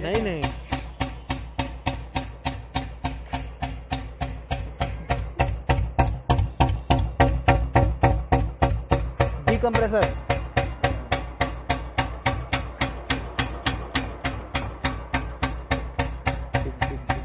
नहीं नहीं। D compressor ठीक ठीक